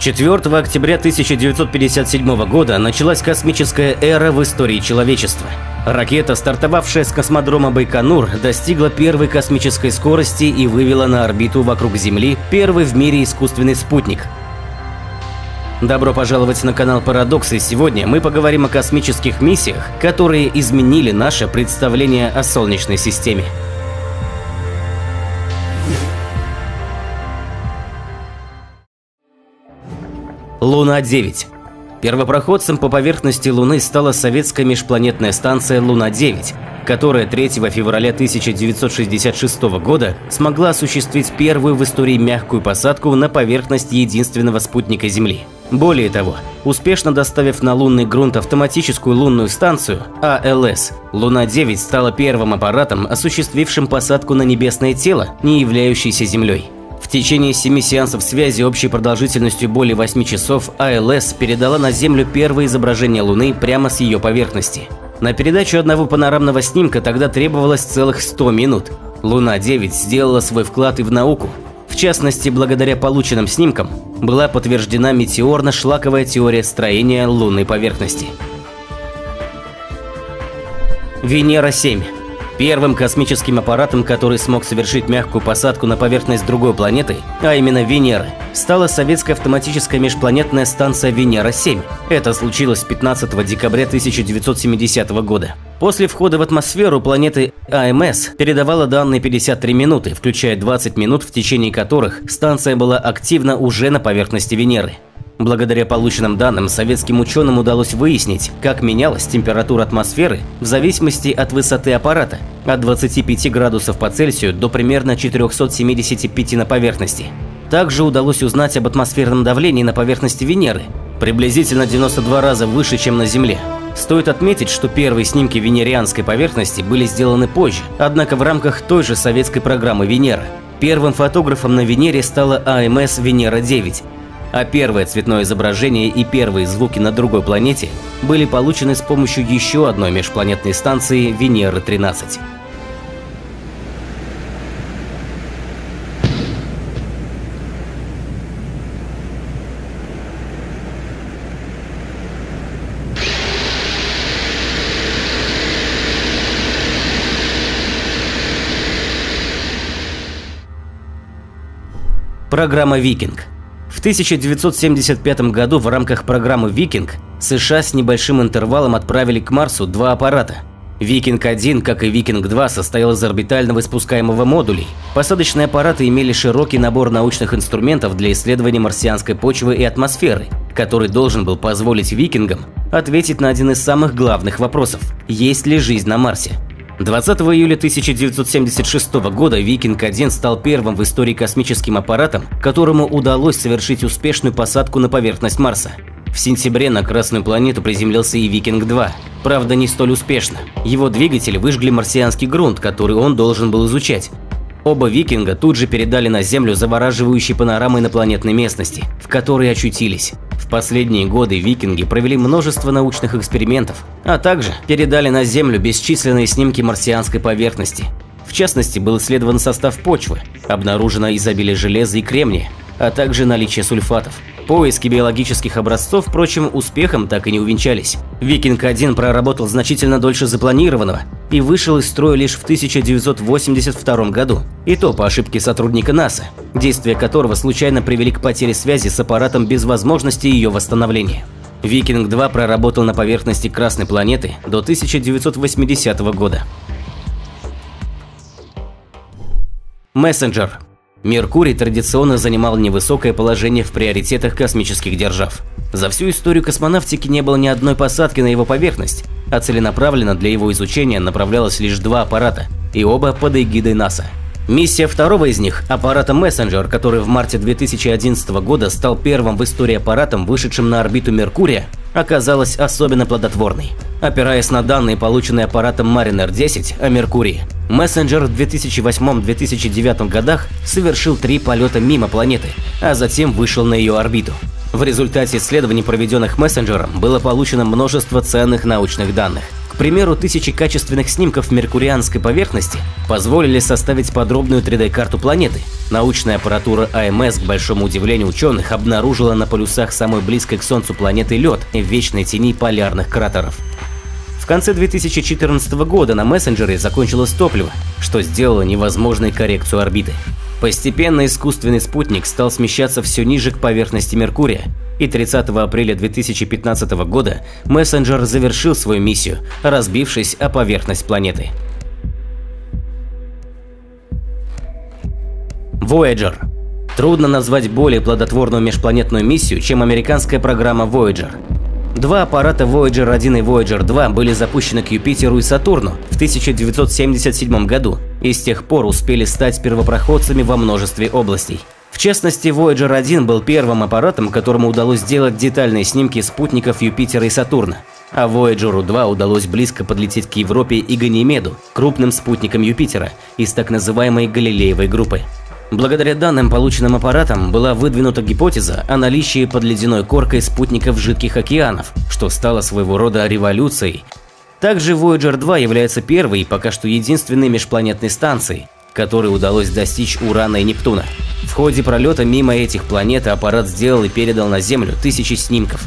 4 октября 1957 года началась космическая эра в истории человечества. Ракета, стартовавшая с космодрома Байконур, достигла первой космической скорости и вывела на орбиту вокруг Земли первый в мире искусственный спутник. Добро пожаловать на канал Парадоксы. Сегодня мы поговорим о космических миссиях, которые изменили наше представление о Солнечной системе. Луна-9. Первопроходцем по поверхности Луны стала советская межпланетная станция Луна-9, которая 3 февраля 1966 года смогла осуществить первую в истории мягкую посадку на поверхность единственного спутника Земли. Более того, успешно доставив на лунный грунт автоматическую лунную станцию АЛС, Луна-9 стала первым аппаратом, осуществившим посадку на небесное тело, не являющееся Землей. Течение семи сеансов связи общей продолжительностью более 8 часов АЛС передала на Землю первое изображение Луны прямо с ее поверхности. На передачу одного панорамного снимка тогда требовалось целых 100 минут. Луна-9 сделала свой вклад и в науку. В частности, благодаря полученным снимкам была подтверждена метеорно-шлаковая теория строения лунной поверхности. Венера-7 Первым космическим аппаратом, который смог совершить мягкую посадку на поверхность другой планеты, а именно Венеры, стала советская автоматическая межпланетная станция Венера-7. Это случилось 15 декабря 1970 года. После входа в атмосферу планеты АМС передавала данные 53 минуты, включая 20 минут, в течение которых станция была активна уже на поверхности Венеры. Благодаря полученным данным советским ученым удалось выяснить, как менялась температура атмосферы в зависимости от высоты аппарата от 25 градусов по Цельсию до примерно 475 на поверхности. Также удалось узнать об атмосферном давлении на поверхности Венеры, приблизительно 92 раза выше, чем на Земле. Стоит отметить, что первые снимки венерианской поверхности были сделаны позже, однако в рамках той же советской программы «Венера». Первым фотографом на Венере стала АМС «Венера-9», а первое цветное изображение и первые звуки на другой планете были получены с помощью еще одной межпланетной станции Венеры-13. Программа «Викинг» В 1975 году в рамках программы «Викинг» США с небольшим интервалом отправили к Марсу два аппарата. «Викинг-1», как и «Викинг-2», состоял из орбитального испускаемого модулей. Посадочные аппараты имели широкий набор научных инструментов для исследования марсианской почвы и атмосферы, который должен был позволить «Викингам» ответить на один из самых главных вопросов – есть ли жизнь на Марсе? 20 июля 1976 года «Викинг-1» стал первым в истории космическим аппаратом, которому удалось совершить успешную посадку на поверхность Марса. В сентябре на Красную планету приземлился и «Викинг-2», правда не столь успешно. Его двигатели выжгли марсианский грунт, который он должен был изучать. Оба «Викинга» тут же передали на Землю завораживающие панорамы инопланетной местности, в которой очутились последние годы викинги провели множество научных экспериментов, а также передали на Землю бесчисленные снимки марсианской поверхности. В частности, был исследован состав почвы, обнаружено изобилие железа и кремния, а также наличие сульфатов. Поиски биологических образцов, впрочем, успехом так и не увенчались. Викинг-1 проработал значительно дольше запланированного и вышел из строя лишь в 1982 году, и то по ошибке сотрудника НАСА, действия которого случайно привели к потере связи с аппаратом без возможности ее восстановления. Викинг-2 проработал на поверхности Красной планеты до 1980 года. Мессенджер Меркурий традиционно занимал невысокое положение в приоритетах космических держав. За всю историю космонавтики не было ни одной посадки на его поверхность, а целенаправленно для его изучения направлялось лишь два аппарата, и оба под эгидой НАСА. Миссия второго из них – аппарата Messenger, который в марте 2011 года стал первым в истории аппаратом, вышедшим на орбиту Меркурия, оказалась особенно плодотворной. Опираясь на данные, полученные аппаратом Mariner 10 о Меркурии, Messenger в 2008-2009 годах совершил три полета мимо планеты, а затем вышел на ее орбиту. В результате исследований, проведенных мессенджером, было получено множество ценных научных данных. К примеру, тысячи качественных снимков меркурианской поверхности позволили составить подробную 3D-карту планеты. Научная аппаратура АМС, к большому удивлению ученых, обнаружила на полюсах самой близкой к Солнцу планеты лед в вечной тени полярных кратеров. Конце 2014 года на мессенджере закончилось топливо, что сделало невозможной коррекцию орбиты. Постепенно искусственный спутник стал смещаться все ниже к поверхности Меркурия, и 30 апреля 2015 года мессенджер завершил свою миссию, разбившись о поверхность планеты. Voyager. Трудно назвать более плодотворную межпланетную миссию, чем американская программа Voyager. Два аппарата Voyager 1 и Voyager 2 были запущены к Юпитеру и Сатурну в 1977 году и с тех пор успели стать первопроходцами во множестве областей. В частности, Voyager 1 был первым аппаратом, которому удалось сделать детальные снимки спутников Юпитера и Сатурна, а Voyager 2 удалось близко подлететь к Европе и Ганимеду, крупным спутникам Юпитера, из так называемой Галилеевой группы. Благодаря данным, полученным аппаратам, была выдвинута гипотеза о наличии под ледяной коркой спутников жидких океанов, что стало своего рода революцией. Также Voyager 2 является первой и пока что единственной межпланетной станцией, которой удалось достичь Урана и Нептуна. В ходе пролета мимо этих планет аппарат сделал и передал на Землю тысячи снимков.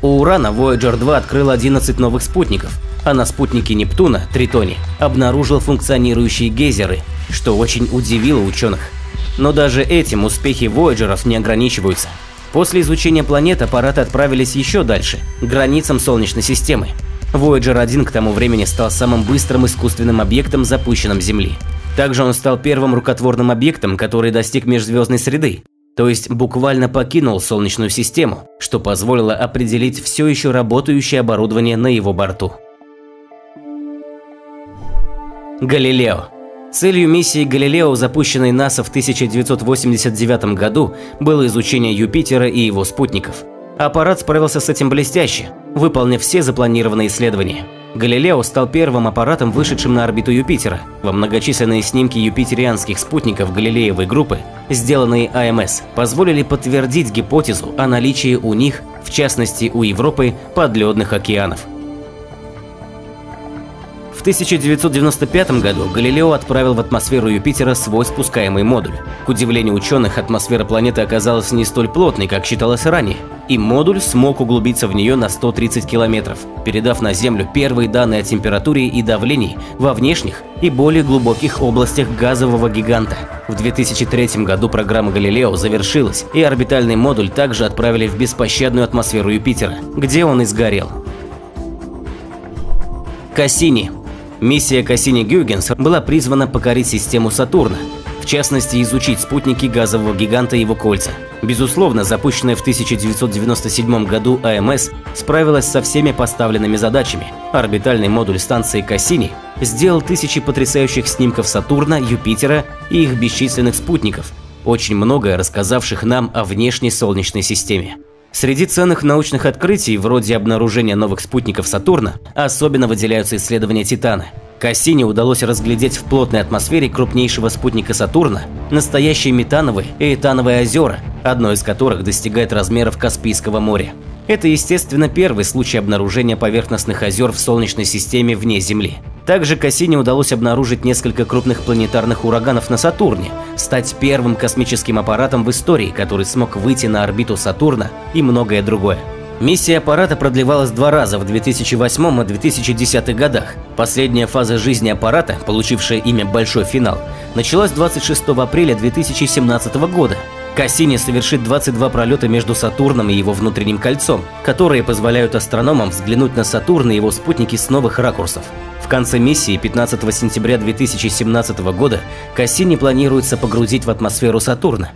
У Урана Voyager 2 открыл 11 новых спутников, а на спутнике Нептуна, Тритоне, обнаружил функционирующие гейзеры, что очень удивило ученых. Но даже этим успехи Voyager'ов не ограничиваются. После изучения планет аппараты отправились еще дальше, к границам Солнечной системы. Voyager 1 к тому времени стал самым быстрым искусственным объектом, запущенным Земли. Также он стал первым рукотворным объектом, который достиг межзвездной среды, то есть буквально покинул Солнечную систему, что позволило определить все еще работающее оборудование на его борту. Галилео Целью миссии Галилео, запущенной НАСА в 1989 году, было изучение Юпитера и его спутников. Аппарат справился с этим блестяще, выполнив все запланированные исследования. Галилео стал первым аппаратом, вышедшим на орбиту Юпитера. Во многочисленные снимки юпитерианских спутников Галилеевой группы, сделанные АМС, позволили подтвердить гипотезу о наличии у них, в частности у Европы, подледных океанов. В 1995 году Галилео отправил в атмосферу Юпитера свой спускаемый модуль. К удивлению ученых, атмосфера планеты оказалась не столь плотной, как считалось ранее, и модуль смог углубиться в нее на 130 километров, передав на Землю первые данные о температуре и давлении во внешних и более глубоких областях газового гиганта. В 2003 году программа Галилео завершилась, и орбитальный модуль также отправили в беспощадную атмосферу Юпитера, где он и сгорел. Кассини Миссия Кассини-Гюйгенс была призвана покорить систему Сатурна, в частности изучить спутники газового гиганта и его кольца. Безусловно, запущенная в 1997 году АМС справилась со всеми поставленными задачами. Орбитальный модуль станции Кассини сделал тысячи потрясающих снимков Сатурна, Юпитера и их бесчисленных спутников, очень многое рассказавших нам о внешней Солнечной системе. Среди ценных научных открытий, вроде обнаружения новых спутников Сатурна, особенно выделяются исследования Титана. Кассини удалось разглядеть в плотной атмосфере крупнейшего спутника Сатурна настоящие метановые и этановые озера, одно из которых достигает размеров Каспийского моря. Это, естественно, первый случай обнаружения поверхностных озер в Солнечной системе вне Земли. Также Кассини удалось обнаружить несколько крупных планетарных ураганов на Сатурне, стать первым космическим аппаратом в истории, который смог выйти на орбиту Сатурна и многое другое. Миссия аппарата продлевалась два раза в 2008 и 2010 годах. Последняя фаза жизни аппарата, получившая имя «Большой финал», началась 26 апреля 2017 года, Кассини совершит 22 пролета между Сатурном и его внутренним кольцом, которые позволяют астрономам взглянуть на Сатурн и его спутники с новых ракурсов. В конце миссии 15 сентября 2017 года Кассини планируется погрузить в атмосферу Сатурна.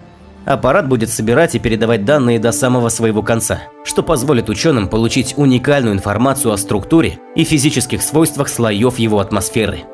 Аппарат будет собирать и передавать данные до самого своего конца, что позволит ученым получить уникальную информацию о структуре и физических свойствах слоев его атмосферы.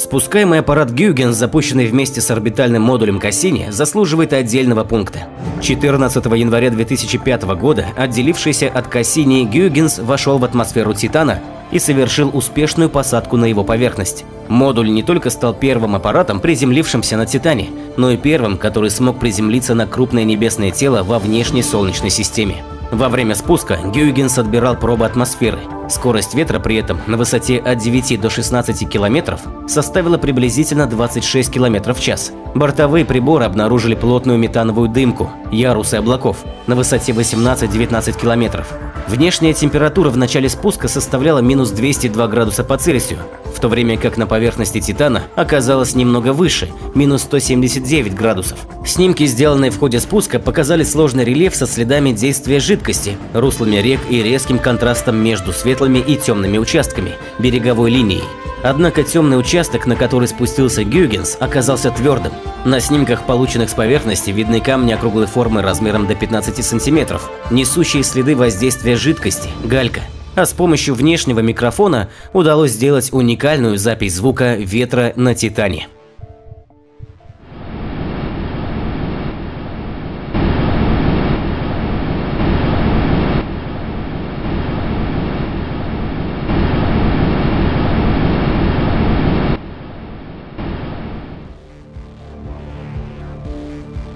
Спускаемый аппарат Гюйгенс, запущенный вместе с орбитальным модулем Кассини, заслуживает отдельного пункта. 14 января 2005 года отделившийся от Кассини Гюйгенс вошел в атмосферу Титана и совершил успешную посадку на его поверхность. Модуль не только стал первым аппаратом, приземлившимся на Титане, но и первым, который смог приземлиться на крупное небесное тело во внешней Солнечной системе. Во время спуска Гюйгенс отбирал пробы атмосферы. Скорость ветра при этом на высоте от 9 до 16 километров составила приблизительно 26 километров в час. Бортовые приборы обнаружили плотную метановую дымку, ярусы облаков на высоте 18-19 километров. Внешняя температура в начале спуска составляла минус 202 градуса по Цельсию, в то время как на поверхности Титана оказалась немного выше – минус 179 градусов. Снимки, сделанные в ходе спуска, показали сложный рельеф со следами действия жидкости, руслами рек и резким контрастом между светлыми и темными участками береговой линии. Однако темный участок, на который спустился Гюгенс, оказался твердым. На снимках, полученных с поверхности, видны камни округлой формы размером до 15 сантиметров, несущие следы воздействия жидкости – галька а с помощью внешнего микрофона удалось сделать уникальную запись звука ветра на Титане.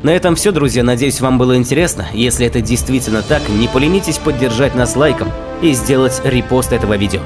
На этом все, друзья. Надеюсь, вам было интересно. Если это действительно так, не поленитесь поддержать нас лайком и сделать репост этого видео.